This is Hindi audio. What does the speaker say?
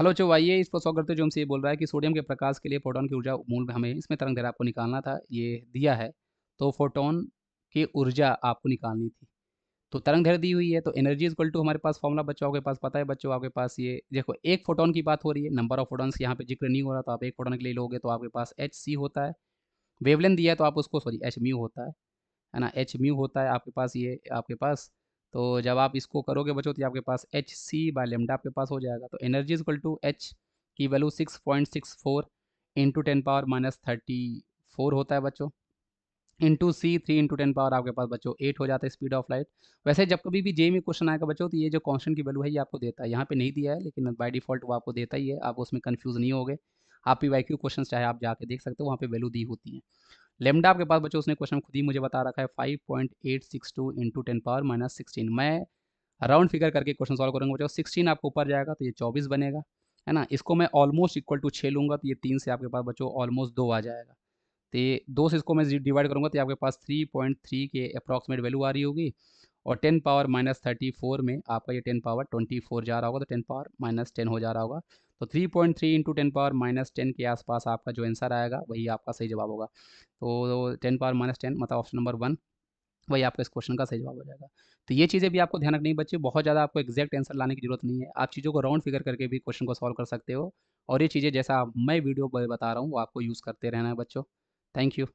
हेलो, जो आइए इस पर स्वागत करते जो हमसे ये बोल रहा है कि सोडियम के प्रकाश के लिए फोटोन की ऊर्जा मूल में हमें इसमें तरंग दैर्घ्य आपको निकालना था, ये दिया है। तो फोटोन की ऊर्जा आपको निकालनी थी। तो तरंग दैर्घ्य दी हुई है तो एनर्जी इक्वल टू हमारे पास फॉर्मूला, बच्चों के पास पता है, बच्चों आपके पास ये, देखो, एक फोटोन की बात हो रही है, नंबर ऑफ़ फोटोन्स यहाँ पे ज़िक्र नहीं हो रहा तो आप एक फोटोन के लिए लोगे तो आपके पास एच सी होता है। वेवलेंथ दिया है तो आप उसको, सॉरी एच म्यू होता है है ना? एच म्यू होता है, आपके पास ये, आपके पास तो जब आप इसको करोगे बच्चों तो आपके पास एच सी बाय लेमडा आपके पास हो जाएगा। तो एनर्जी इक्वल टू एच की value six point six four into ten power minus thirty four होता है बच्चों। Into C three into ten power आपके पास बच्चों एट हो जाता है स्पीड ऑफ़ लाइट वैसे जब कभी भी जे में क्वेश्चन आएगा बच्चों तो ये जो कॉन्स्टेंट की वैल्यू है, ये आपको देता है। यहाँ पे नहीं दिया है, लेकिन बाय डिफ़ॉल्ट वो आपको देता ही है। आप उसमें कन्फ्यूज़ नहीं होगे। आप पी वाई क्यू क्वेश्चन चाहे आप जाके देख सकते हो, वहाँ पे वैल्यू दी होती है। लेमडा आपके पास बच्चों, उसने क्वेश्चन खुद ही मुझे बता रखा है five point eight six two into ten power minus sixteen मैं राउंड फिगर करके क्वेश्चन सॉल्व करूँगा बच्चों सिक्सटीन आपको ऊपर जाएगा तो ये चौबीस बनेगा, है ना? इसको मैं ऑलमोस्ट इक्वल टू छः लूँगा तो ये तीन से आपके पास बच्चों ऑलमोस्ट दो आ जाएगा। तो ये दो से इसको मैं डिवाइड करूँगा तो आपके पास थ्री पॉइंट थ्री के अप्रॉक्सीमेट वैल्यू आ रही होगी और ten power minus thirty four में आपका ये टेन पावर ट्वेंटी फोर जा रहा होगा तो टेन पावर माइनस टेन हो जा रहा होगा। तो three point three into ten power minus ten के आसपास आपका जो आंसर आएगा, वही आपका सही जवाब होगा। तो टेन पावर माइनस टेन मतलब ऑप्शन नंबर वन वही आपका इस क्वेश्चन का सही जवाब हो जाएगा। तो ये चीज़ें भी आपको ध्यान रखनी बच्चे, बहुत ज़्यादा आपको एक्जैक्ट आंसर लाने की ज़रूरत नहीं है। आप चीज़ों को राउंड फिगर करके भी क्वेश्चन को सॉल्व कर सकते हो। और ये चीज़ें जैसा मैं वीडियो बता रहा हूँ, वो आपको यूज़ करते रहना है बच्चों। Thank you